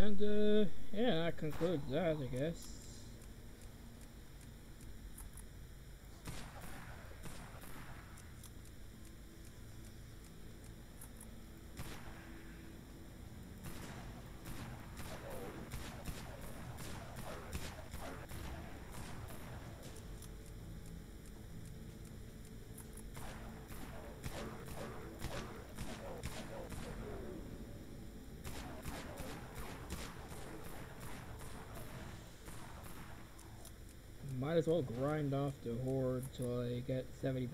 And, uh, yeah, that concludes that, I guess. Might as well grind off the horde till I get 70%.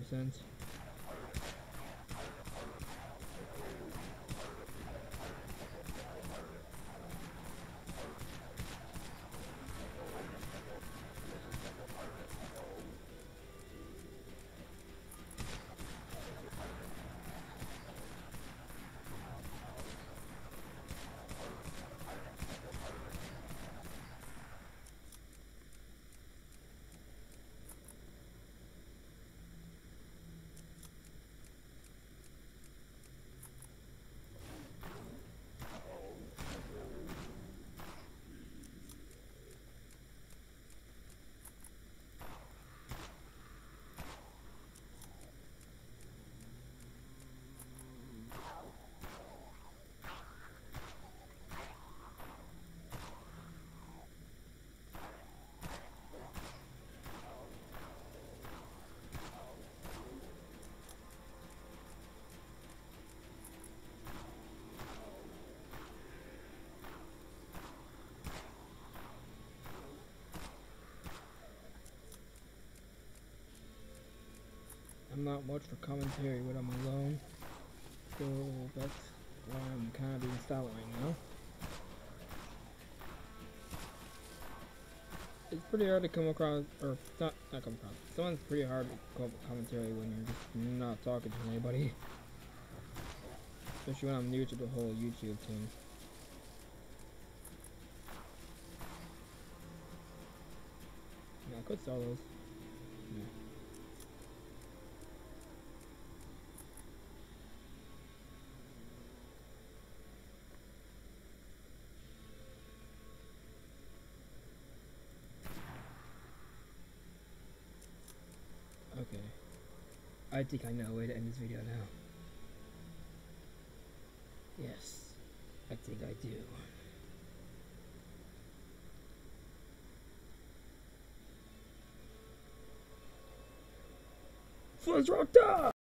Not much for commentary when I'm alone, so that's why I'm kind of being silent right now. It's pretty hard to come across, or not, not come across. Someone's pretty hard to come commentary when you're just not talking to anybody. Especially when I'm new to the whole YouTube thing. Yeah, I could sell those. Yeah. I think I know a way to end this video now. Yes, I think I do. Fuzz Rock